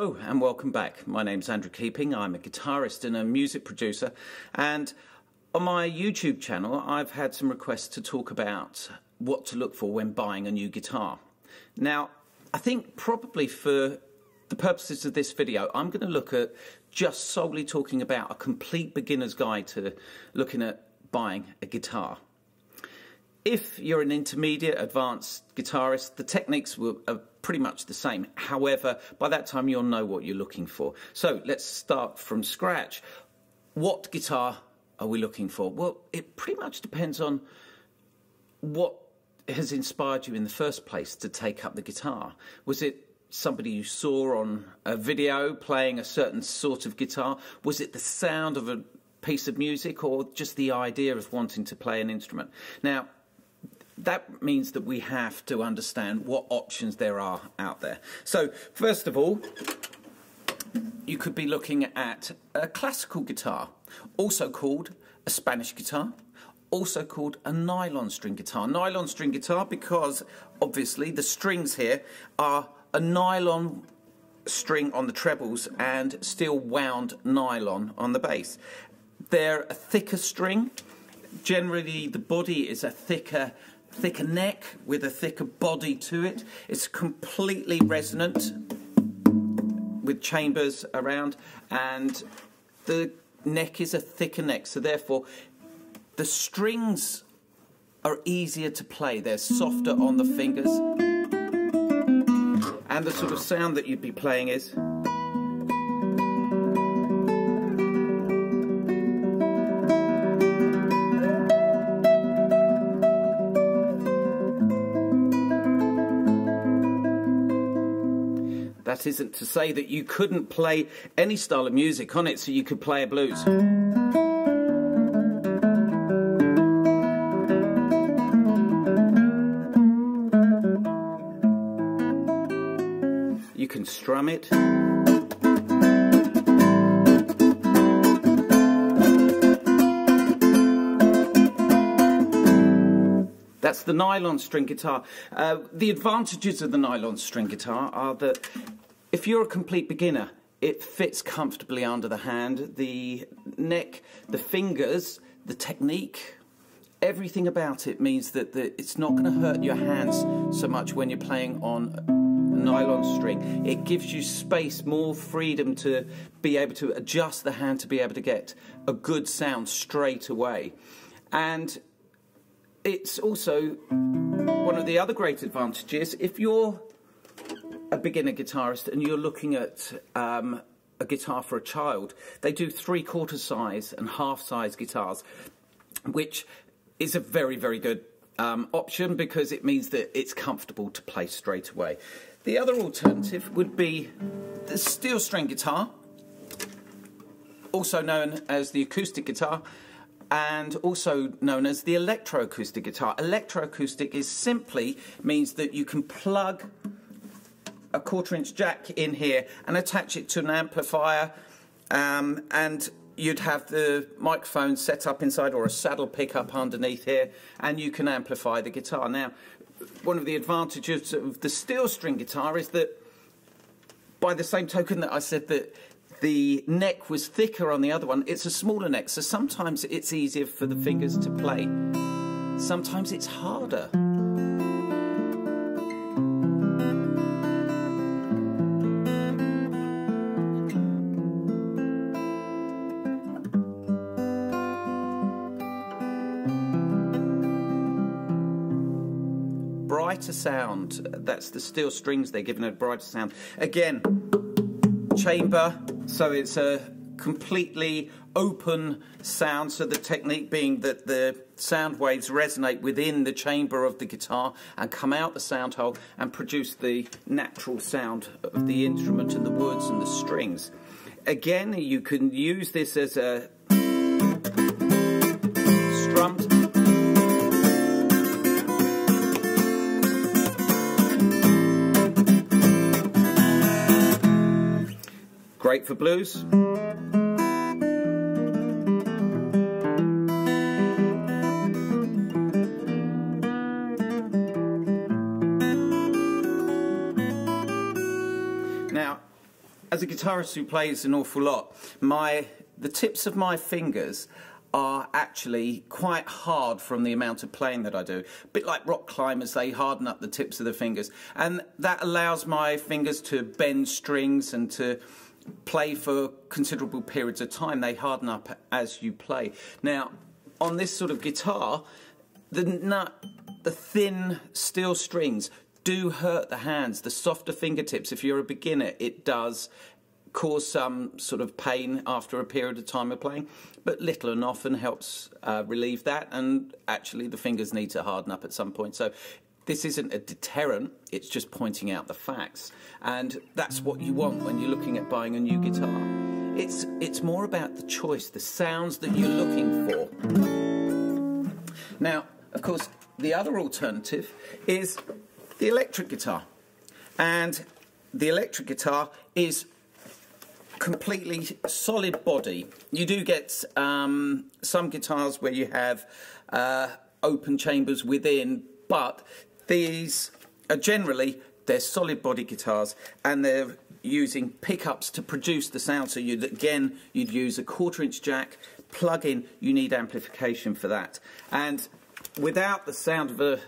Hello and welcome back. My name's Andrew Keeping. I'm a guitarist and a music producer. And on my YouTube channel, I've had some requests to talk about what to look for when buying a new guitar. Now, I think probably for the purposes of this video, I'm going to look at just solely talking about a complete beginner's guide to looking at buying a guitar. If you're an intermediate advanced guitarist, the techniques are pretty much the same. However, by that time you'll know what you're looking for. So let's start from scratch. What guitar are we looking for? Well, it pretty much depends on what has inspired you in the first place to take up the guitar. Was it somebody you saw on a video playing a certain sort of guitar? Was it the sound of a piece of music or just the idea of wanting to play an instrument? Now, that means that we have to understand what options there are out there. So, first of all, you could be looking at a classical guitar, also called a Spanish guitar, also called a nylon string guitar. Nylon string guitar because obviously the strings here are a nylon string on the trebles and steel wound nylon on the bass. They're a thicker string. Generally, the body is a thicker thicker neck with a thicker body to it. It's completely resonant with chambers around and the neck is a thicker neck so therefore the strings are easier to play. They're softer on the fingers and the sort of sound that you'd be playing is That isn't to say that you couldn't play any style of music on it so you could play a blues. You can strum it. That's the nylon string guitar. Uh, the advantages of the nylon string guitar are that if you're a complete beginner, it fits comfortably under the hand. The neck, the fingers, the technique, everything about it means that the, it's not going to hurt your hands so much when you're playing on a nylon string. It gives you space, more freedom to be able to adjust the hand to be able to get a good sound straight away. And it's also one of the other great advantages if you're a beginner guitarist and you're looking at um, a guitar for a child, they do three quarter size and half size guitars, which is a very, very good um, option because it means that it's comfortable to play straight away. The other alternative would be the steel string guitar, also known as the acoustic guitar, and also known as the electroacoustic guitar. Electroacoustic is simply means that you can plug a quarter inch jack in here and attach it to an amplifier um, and you'd have the microphone set up inside or a saddle pickup underneath here and you can amplify the guitar. Now one of the advantages of the steel string guitar is that by the same token that I said that the neck was thicker on the other one, it's a smaller neck so sometimes it's easier for the fingers to play. Sometimes it's harder. Brighter sound. That's the steel strings they're giving a brighter sound. Again, chamber, so it's a completely open sound. So the technique being that the sound waves resonate within the chamber of the guitar and come out the sound hole and produce the natural sound of the instrument and the woods and the strings. Again, you can use this as a Great for blues. Now, as a guitarist who plays an awful lot, my the tips of my fingers are actually quite hard from the amount of playing that I do. A bit like rock climbers, they harden up the tips of the fingers. And that allows my fingers to bend strings and to play for considerable periods of time. They harden up as you play. Now, on this sort of guitar, the nut, the thin steel strings do hurt the hands. The softer fingertips, if you're a beginner, it does cause some sort of pain after a period of time of playing, but little and often helps uh, relieve that. And actually, the fingers need to harden up at some point. So this isn't a deterrent, it's just pointing out the facts. And that's what you want when you're looking at buying a new guitar. It's, it's more about the choice, the sounds that you're looking for. Now, of course, the other alternative is the electric guitar. And the electric guitar is completely solid body. You do get um, some guitars where you have uh, open chambers within, but these are generally they're solid body guitars and they're using pickups to produce the sound. So you again you'd use a quarter inch jack plug in. You need amplification for that, and without the sound of a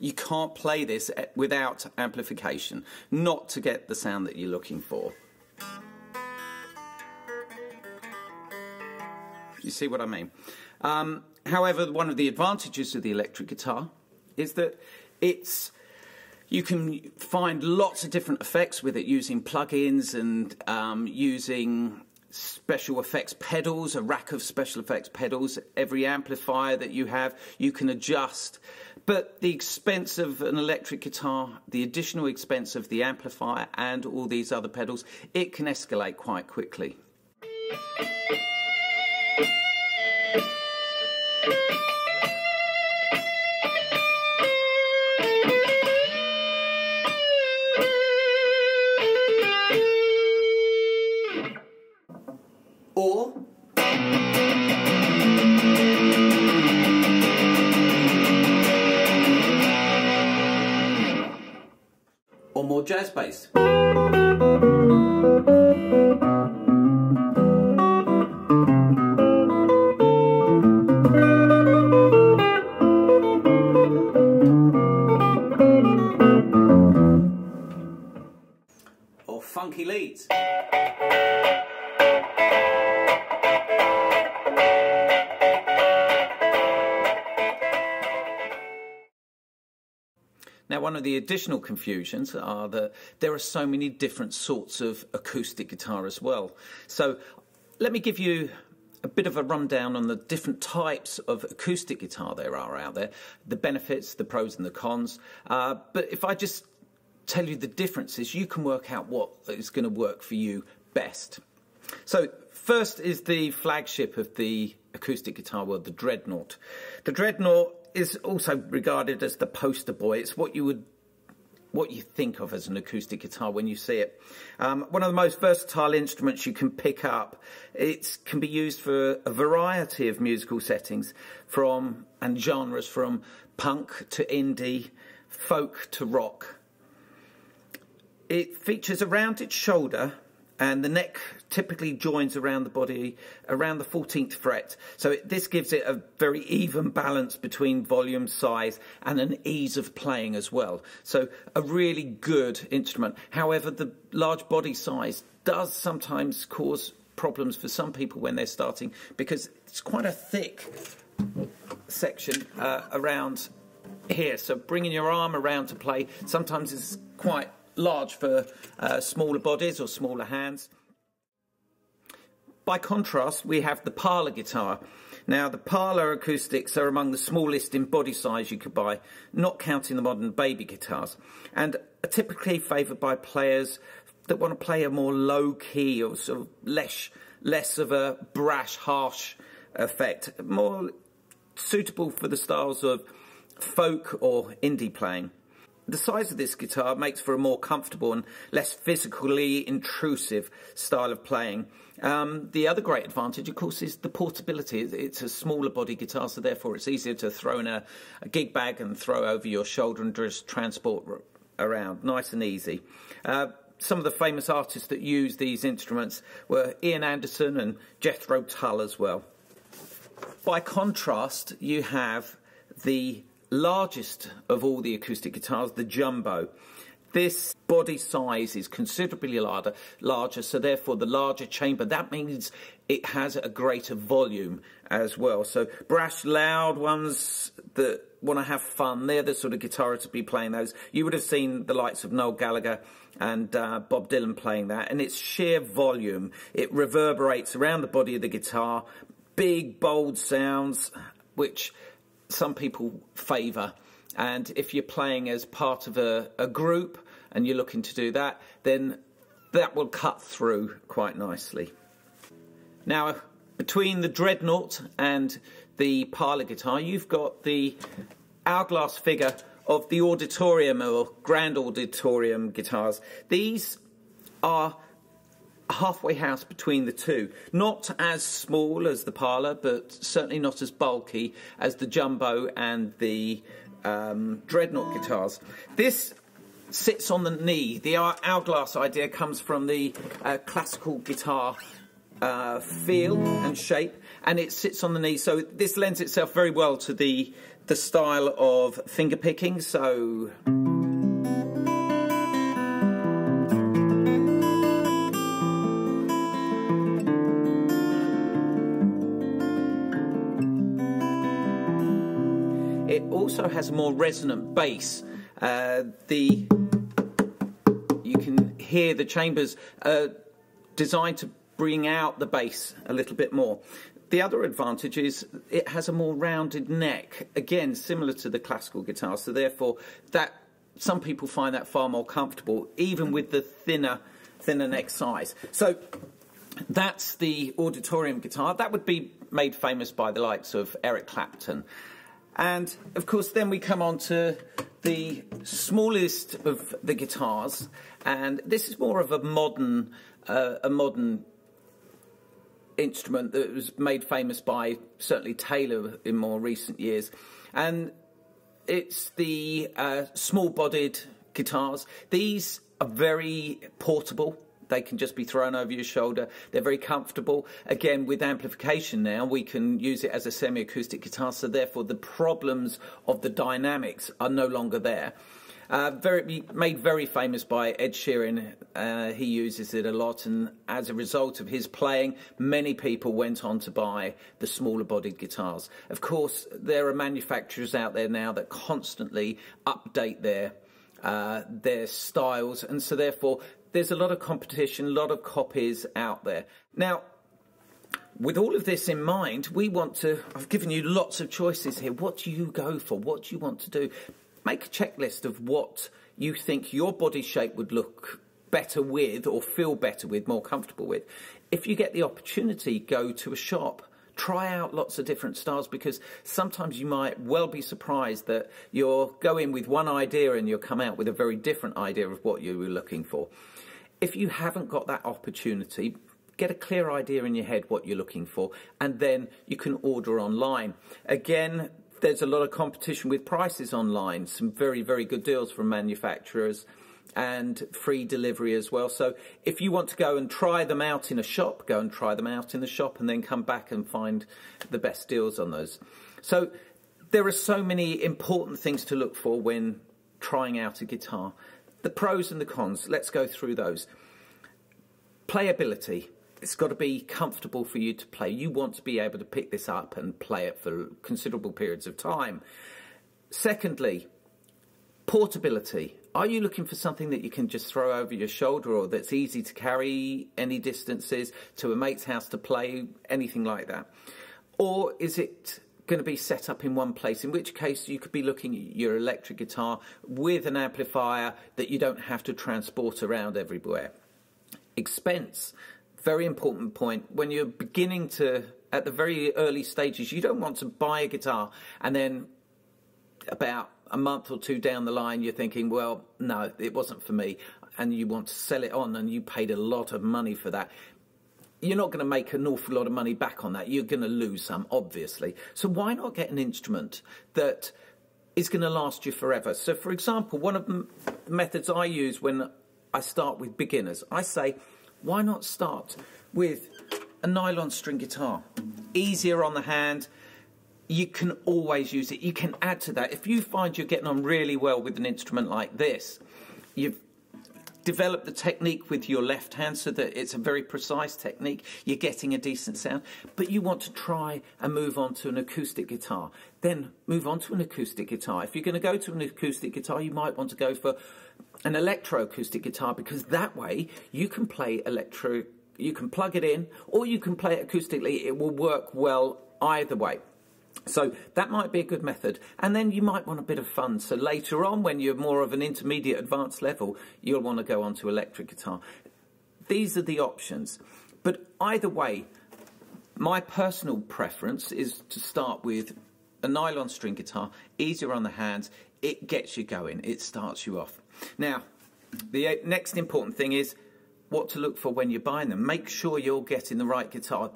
you can't play this eh, without amplification, not to get the sound that you're looking for. You see what I mean? Um, however, one of the advantages of the electric guitar is that it's you can find lots of different effects with it using plugins and um, using special effects pedals, a rack of special effects pedals. Every amplifier that you have, you can adjust. But the expense of an electric guitar, the additional expense of the amplifier and all these other pedals, it can escalate quite quickly. Jazz bass. Or funky leads. Now, one of the additional confusions are that there are so many different sorts of acoustic guitar as well. So, let me give you a bit of a rundown on the different types of acoustic guitar there are out there, the benefits, the pros, and the cons. Uh, but if I just tell you the differences, you can work out what is going to work for you best. So, first is the flagship of the acoustic guitar world, the Dreadnought. The Dreadnought is also regarded as the poster boy. It's what you would what you think of as an acoustic guitar when you see it. Um, one of the most versatile instruments you can pick up. It can be used for a variety of musical settings from and genres from punk to indie, folk to rock. It features a rounded shoulder and the neck typically joins around the body around the 14th fret. So it, this gives it a very even balance between volume, size, and an ease of playing as well. So a really good instrument. However, the large body size does sometimes cause problems for some people when they're starting because it's quite a thick section uh, around here. So bringing your arm around to play sometimes is quite large for uh, smaller bodies or smaller hands. By contrast, we have the parlor guitar. Now, the parlor acoustics are among the smallest in body size you could buy, not counting the modern baby guitars, and are typically favoured by players that want to play a more low key or sort of less, less of a brash, harsh effect, more suitable for the styles of folk or indie playing. The size of this guitar makes for a more comfortable and less physically intrusive style of playing. Um, the other great advantage, of course, is the portability. It's a smaller body guitar, so therefore it's easier to throw in a, a gig bag and throw over your shoulder and just transport around, nice and easy. Uh, some of the famous artists that used these instruments were Ian Anderson and Jethro Tull as well. By contrast, you have the largest of all the acoustic guitars, the Jumbo. This body size is considerably larger, larger, so therefore the larger chamber, that means it has a greater volume as well. So brash, loud ones that want to have fun, they're the sort of guitarists to be playing those. You would have seen the likes of Noel Gallagher and uh, Bob Dylan playing that, and it's sheer volume. It reverberates around the body of the guitar, big, bold sounds, which some people favour. And if you're playing as part of a, a group and you're looking to do that, then that will cut through quite nicely. Now, between the Dreadnought and the parlour guitar, you've got the hourglass figure of the auditorium or grand auditorium guitars. These are halfway house between the two. Not as small as the Parlour, but certainly not as bulky as the Jumbo and the um, Dreadnought guitars. This sits on the knee. The hourglass idea comes from the uh, classical guitar uh, feel and shape, and it sits on the knee. So this lends itself very well to the the style of finger picking. So. Also has a more resonant bass. Uh, the you can hear the chambers uh, designed to bring out the bass a little bit more. The other advantage is it has a more rounded neck, again similar to the classical guitar. So therefore, that some people find that far more comfortable, even with the thinner thinner neck size. So that's the auditorium guitar. That would be made famous by the likes of Eric Clapton. And of course, then we come on to the smallest of the guitars, and this is more of a modern, uh, a modern instrument that was made famous by certainly Taylor in more recent years, and it's the uh, small-bodied guitars. These are very portable. They can just be thrown over your shoulder. They're very comfortable. Again, with amplification now, we can use it as a semi-acoustic guitar, so therefore the problems of the dynamics are no longer there. Uh, very made very famous by Ed Sheeran. Uh, he uses it a lot, and as a result of his playing, many people went on to buy the smaller bodied guitars. Of course, there are manufacturers out there now that constantly update their uh, their styles, and so therefore there's a lot of competition, a lot of copies out there. Now, with all of this in mind, we want to, I've given you lots of choices here. What do you go for? What do you want to do? Make a checklist of what you think your body shape would look better with or feel better with, more comfortable with. If you get the opportunity, go to a shop. Try out lots of different styles because sometimes you might well be surprised that you're going with one idea and you'll come out with a very different idea of what you were looking for. If you haven't got that opportunity, get a clear idea in your head what you're looking for, and then you can order online. Again, there's a lot of competition with prices online, some very, very good deals from manufacturers and free delivery as well. So if you want to go and try them out in a shop, go and try them out in the shop and then come back and find the best deals on those. So there are so many important things to look for when trying out a guitar. The pros and the cons, let's go through those. Playability. It's got to be comfortable for you to play. You want to be able to pick this up and play it for considerable periods of time. Secondly, portability. Are you looking for something that you can just throw over your shoulder or that's easy to carry any distances to a mate's house to play, anything like that? Or is it going to be set up in one place, in which case you could be looking at your electric guitar with an amplifier that you don't have to transport around everywhere. Expense, very important point. When you're beginning to, at the very early stages, you don't want to buy a guitar and then about a month or two down the line, you're thinking, well, no, it wasn't for me, and you want to sell it on, and you paid a lot of money for that. You're not going to make an awful lot of money back on that. You're going to lose some, obviously. So why not get an instrument that is going to last you forever? So, for example, one of the methods I use when I start with beginners, I say, why not start with a nylon string guitar? Easier on the hand you can always use it. You can add to that. If you find you're getting on really well with an instrument like this, you've developed the technique with your left hand so that it's a very precise technique, you're getting a decent sound, but you want to try and move on to an acoustic guitar, then move on to an acoustic guitar. If you're going to go to an acoustic guitar, you might want to go for an electroacoustic guitar because that way you can play electro, you can plug it in or you can play it acoustically. It will work well either way. So that might be a good method. And then you might want a bit of fun. So later on, when you're more of an intermediate advanced level, you'll want to go on to electric guitar. These are the options. But either way, my personal preference is to start with a nylon string guitar, easier on the hands. It gets you going. It starts you off. Now, the uh, next important thing is what to look for when you're buying them. Make sure you're getting the right guitar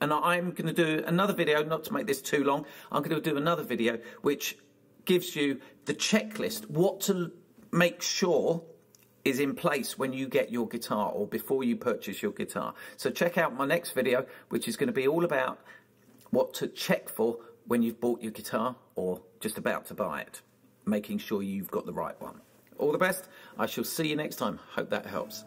and I'm going to do another video, not to make this too long, I'm going to do another video which gives you the checklist, what to make sure is in place when you get your guitar or before you purchase your guitar. So check out my next video, which is going to be all about what to check for when you've bought your guitar or just about to buy it, making sure you've got the right one. All the best. I shall see you next time. Hope that helps.